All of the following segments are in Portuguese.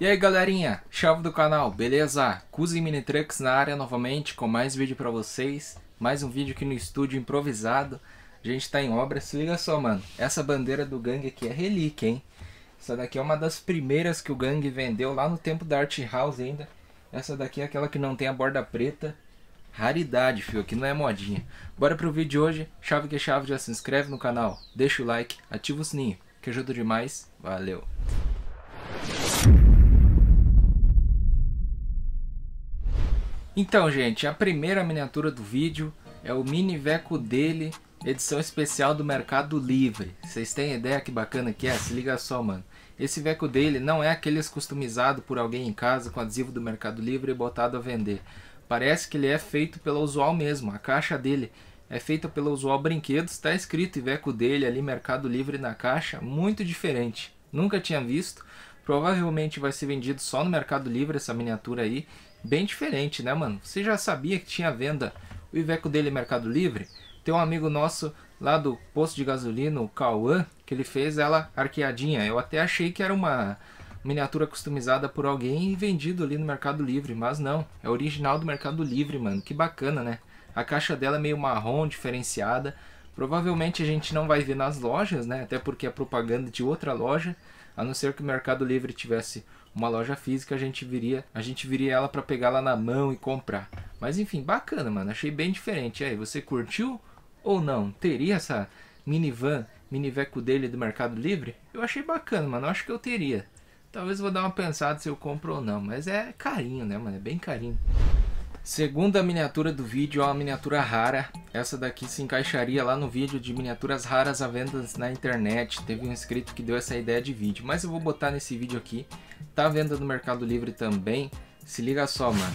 E aí galerinha, chave do canal, beleza? Cusi Mini Trucks na área novamente com mais vídeo pra vocês. Mais um vídeo aqui no estúdio improvisado. A gente tá em obra, se liga só mano. Essa bandeira do gangue aqui é relíquia, hein? Essa daqui é uma das primeiras que o gangue vendeu lá no tempo da Art House ainda. Essa daqui é aquela que não tem a borda preta. Raridade, fio, aqui não é modinha. Bora pro vídeo de hoje, chave que é chave, já se inscreve no canal. Deixa o like, ativa o sininho, que ajuda demais. Valeu! Então, gente, a primeira miniatura do vídeo é o mini Veco dele, edição especial do Mercado Livre. Vocês têm ideia que bacana que é? Se liga só, mano. Esse Veco dele não é aqueles customizado por alguém em casa com adesivo do Mercado Livre e botado a vender. Parece que ele é feito pela Usual mesmo. A caixa dele é feita pela Usual Brinquedos, está escrito Iveco dele ali, Mercado Livre na caixa, muito diferente. Nunca tinha visto. Provavelmente vai ser vendido só no Mercado Livre essa miniatura aí bem diferente, né, mano? Você já sabia que tinha venda o Iveco dele Mercado Livre? Tem um amigo nosso lá do posto de gasolina, o Cauã, que ele fez ela arqueadinha. Eu até achei que era uma miniatura customizada por alguém e vendido ali no Mercado Livre, mas não. É original do Mercado Livre, mano. Que bacana, né? A caixa dela é meio marrom, diferenciada. Provavelmente a gente não vai ver nas lojas, né? Até porque é propaganda de outra loja. A não ser que o Mercado Livre tivesse uma loja física, a gente viria, a gente viria ela para pegar lá na mão e comprar. Mas enfim, bacana, mano. Achei bem diferente. E aí, você curtiu ou não? Teria essa minivan, miniveco dele do Mercado Livre? Eu achei bacana, mano. Acho que eu teria. Talvez vou dar uma pensada se eu compro ou não, mas é carinho, né, mano? É bem carinho. Segunda miniatura do vídeo é uma miniatura rara. Essa daqui se encaixaria lá no vídeo de miniaturas raras à venda na internet. Teve um inscrito que deu essa ideia de vídeo, mas eu vou botar nesse vídeo aqui. Tá à venda no Mercado Livre também. Se liga só, mano.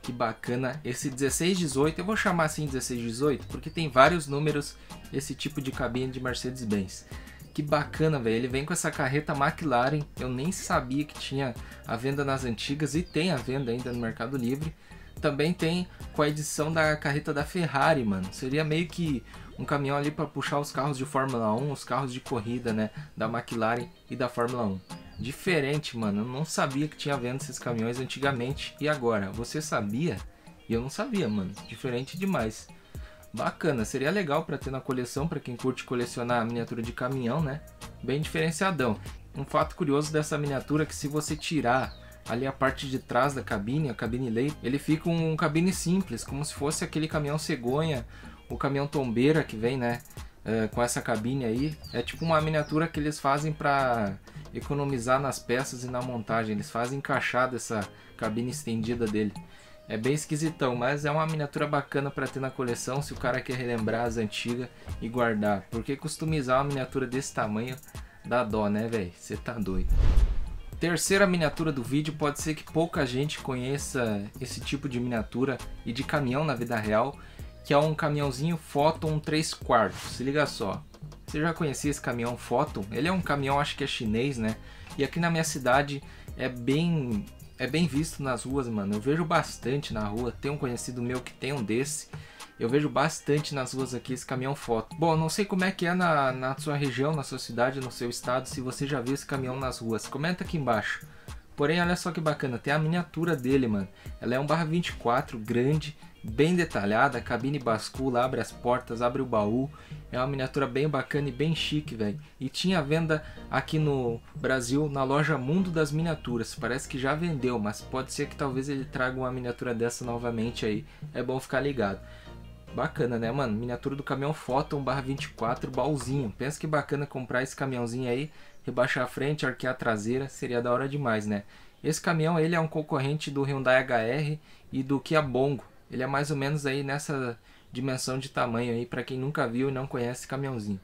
Que bacana. Esse 1618, eu vou chamar assim 1618 porque tem vários números esse tipo de cabine de Mercedes-Benz. Que bacana, velho. Ele vem com essa carreta McLaren. Eu nem sabia que tinha a venda nas antigas e tem a venda ainda no Mercado Livre também tem com a edição da carreta da Ferrari, mano. Seria meio que um caminhão ali para puxar os carros de Fórmula 1, os carros de corrida, né, da McLaren e da Fórmula 1. Diferente, mano. Eu não sabia que tinha venda esses caminhões antigamente e agora. Você sabia? E eu não sabia, mano. Diferente demais. Bacana, seria legal para ter na coleção para quem curte colecionar miniatura de caminhão, né? Bem diferenciadão. Um fato curioso dessa miniatura é que se você tirar ali a parte de trás da cabine, a cabine lei, ele fica um cabine simples, como se fosse aquele caminhão cegonha, o caminhão tombeira que vem, né? É, com essa cabine aí, é tipo uma miniatura que eles fazem para economizar nas peças e na montagem. Eles fazem encaixada essa cabine estendida dele. É bem esquisitão, mas é uma miniatura bacana para ter na coleção se o cara quer relembrar as antigas e guardar. Porque customizar uma miniatura desse tamanho dá dó, né, velho? Você tá doido. Terceira miniatura do vídeo pode ser que pouca gente conheça esse tipo de miniatura e de caminhão na vida real, que é um caminhãozinho Photon 3 quartos. Se liga só. Você já conhecia esse caminhão Photon? Ele é um caminhão, acho que é chinês, né? E aqui na minha cidade é bem é bem visto nas ruas, mano. Eu vejo bastante na rua. Tem um conhecido meu que tem um desse. Eu vejo bastante nas ruas aqui esse caminhão foto. Bom, não sei como é que é na, na sua região, na sua cidade, no seu estado, se você já viu esse caminhão nas ruas. Comenta aqui embaixo. Porém, olha só que bacana, tem a miniatura dele, mano. Ela é um barra 24, grande, bem detalhada, cabine bascula, abre as portas, abre o baú. É uma miniatura bem bacana e bem chique, velho. E tinha venda aqui no Brasil na loja Mundo das Miniaturas. Parece que já vendeu, mas pode ser que talvez ele traga uma miniatura dessa novamente aí. É bom ficar ligado. Bacana, né, mano? Miniatura do caminhão Photon barra 24, baúzinho. Pensa que bacana comprar esse caminhãozinho aí, rebaixar a frente, arquear a traseira, seria da hora demais, né? Esse caminhão, ele é um concorrente do Hyundai HR e do Kia Bongo. Ele é mais ou menos aí nessa dimensão de tamanho aí, para quem nunca viu e não conhece esse caminhãozinho.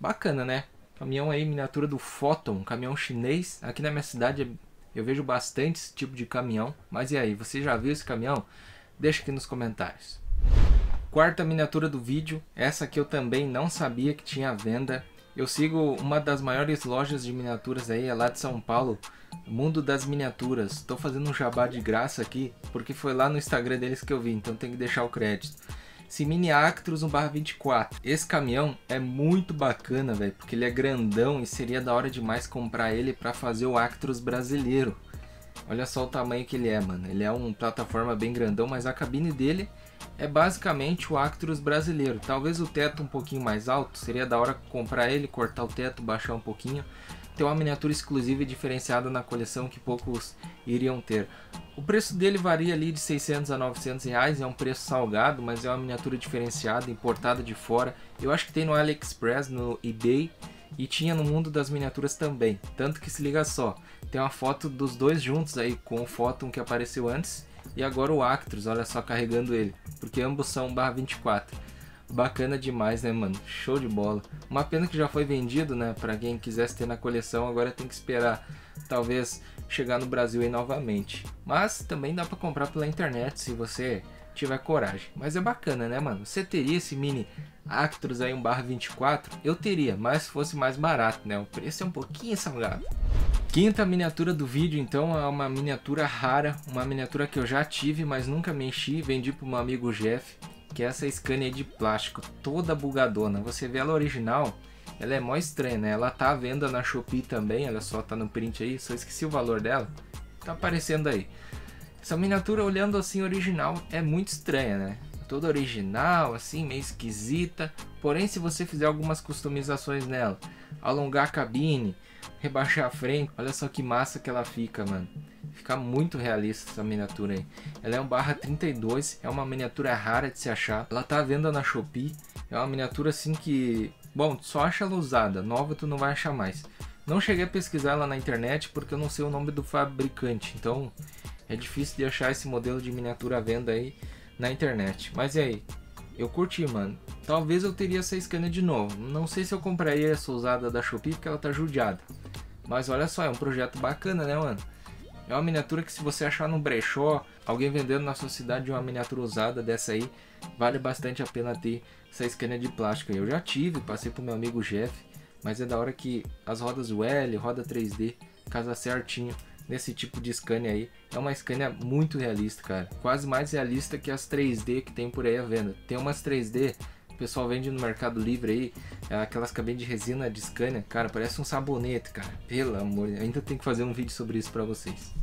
Bacana, né? Caminhão aí, miniatura do Photon, caminhão chinês. Aqui na minha cidade eu vejo bastante esse tipo de caminhão. Mas e aí, você já viu esse caminhão? Deixa aqui nos comentários. Quarta miniatura do vídeo, essa que eu também não sabia que tinha venda. Eu sigo uma das maiores lojas de miniaturas aí, é lá de São Paulo, Mundo das Miniaturas. Estou fazendo um jabá de graça aqui, porque foi lá no Instagram deles que eu vi, então tem que deixar o crédito. Esse Mini Actros 1/24. Esse caminhão é muito bacana, velho, porque ele é grandão e seria da hora demais comprar ele para fazer o Actros brasileiro. Olha só o tamanho que ele é, mano. Ele é um plataforma bem grandão, mas a cabine dele é basicamente o Actros brasileiro. Talvez o teto um pouquinho mais alto, seria da hora comprar ele, cortar o teto, baixar um pouquinho. Ter uma miniatura exclusiva e diferenciada na coleção que poucos iriam ter. O preço dele varia ali de 600 a 900 reais, é um preço salgado, mas é uma miniatura diferenciada, importada de fora. Eu acho que tem no AliExpress, no eBay e tinha no mundo das miniaturas também. Tanto que se liga só, tem uma foto dos dois juntos aí com o Photon que apareceu antes e agora o Actros, olha só carregando ele, porque ambos são barra 24. Bacana demais, né, mano? Show de bola. Uma pena que já foi vendido, né? Para quem quisesse ter na coleção, agora tem que esperar talvez chegar no Brasil aí novamente. Mas também dá para comprar pela internet se você tiver coragem. Mas é bacana, né, mano? Você teria esse mini Actros aí, um barra 24? Eu teria, mas se fosse mais barato, né? O preço é um pouquinho salgado. Quinta miniatura do vídeo, então, é uma miniatura rara, uma miniatura que eu já tive, mas nunca mexi, vendi pro meu amigo Jeff, que é essa Scania de plástico, toda bugadona. Você vê ela original, ela é mó estranha, né? Ela tá à venda na Shopee também, ela só tá no print aí, só esqueci o valor dela. Tá aparecendo aí. Essa miniatura, olhando assim original, é muito estranha, né? Toda original, assim, meio esquisita. Porém, se você fizer algumas customizações nela, alongar a cabine, rebaixar a frente, olha só que massa que ela fica, mano. Fica muito realista essa miniatura aí. Ela é um barra 32, é uma miniatura rara de se achar. Ela tá à venda na Shopee. É uma miniatura assim que, bom, só acha ela usada, nova tu não vai achar mais. Não cheguei a pesquisar ela na internet porque eu não sei o nome do fabricante, então é difícil de achar esse modelo de miniatura à venda aí na internet. Mas e aí? Eu curti, mano. Talvez eu teria essa Scania de novo. Não sei se eu compraria essa usada da Shopee porque ela tá judiada. Mas olha só, é um projeto bacana, né, mano? É uma miniatura que se você achar no brechó, alguém vendendo na sua cidade uma miniatura usada dessa aí, vale bastante a pena ter essa Scania de plástico. Eu já tive, passei pro meu amigo Jeff, mas é da hora que as rodas UL, roda 3D, casa certinho nesse tipo de Scania aí. É uma Scania muito realista, cara. Quase mais realista que as 3D que tem por aí à venda. Tem umas 3D, o pessoal vende no Mercado Livre aí, é aquelas cabines de resina de Scania. Cara, parece um sabonete, cara. Pelo amor, ainda tem que fazer um vídeo sobre isso para vocês.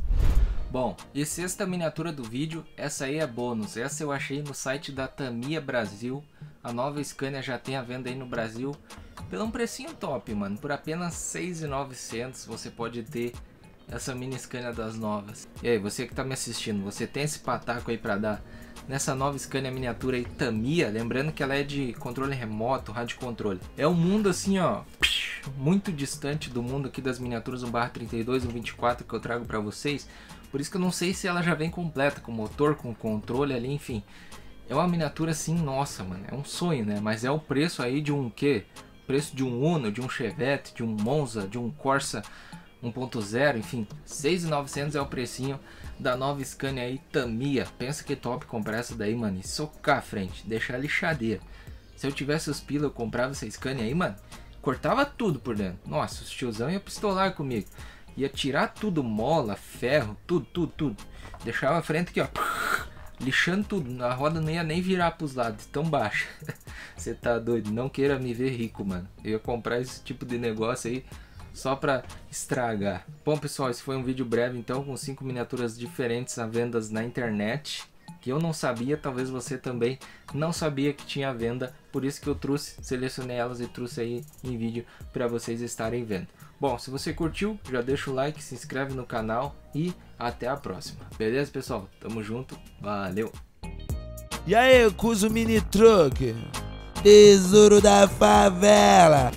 Bom, e sexta miniatura do vídeo, essa aí é bônus. Essa eu achei no site da Tamiya Brasil. A nova Scania já tem a venda aí no Brasil. Pelo um precinho top, mano. Por apenas 6.900 você pode ter essa mini Scania das novas. E aí, você que tá me assistindo, você tem esse pataco aí para dar nessa nova Scania miniatura aí Tamiya, lembrando que ela é de controle remoto, rádio controle. É um mundo assim, ó, muito distante do mundo aqui das miniaturas 1/32 e 24 que eu trago para vocês. Por isso que eu não sei se ela já vem completa com motor, com controle ali, enfim. É uma miniatura assim, nossa, mano, é um sonho, né? Mas é o preço aí de um quê? Preço de um Uno, de um Chevette, de um Monza, de um Corsa 1.0, enfim, 6.900 é o precinho da nova Scania aí, Tamiya. Pensa que top comprar essa daí, mano, e socar a frente, deixar lixadeira. Se eu tivesse os pila, eu comprava essa Scania aí, mano, cortava tudo por dentro. Nossa, os tiozão ia pistolar comigo. Ia tirar tudo, mola, ferro, tudo, tudo, tudo. Deixava a frente aqui, ó, lixando tudo. A roda não ia nem virar pros lados, tão baixa. Você tá doido? Não queira me ver rico, mano. Eu ia comprar esse tipo de negócio aí só para estragar. Bom pessoal, esse foi um vídeo breve então com cinco miniaturas diferentes à venda na internet que eu não sabia, talvez você também não sabia que tinha venda, por isso que eu trouxe, selecionei elas e trouxe aí em vídeo para vocês estarem vendo. Bom, se você curtiu, já deixa o like, se inscreve no canal e até a próxima. Beleza, pessoal? Tamo junto, valeu! E aí, Cuso Mini Truck? Tesouro da favela!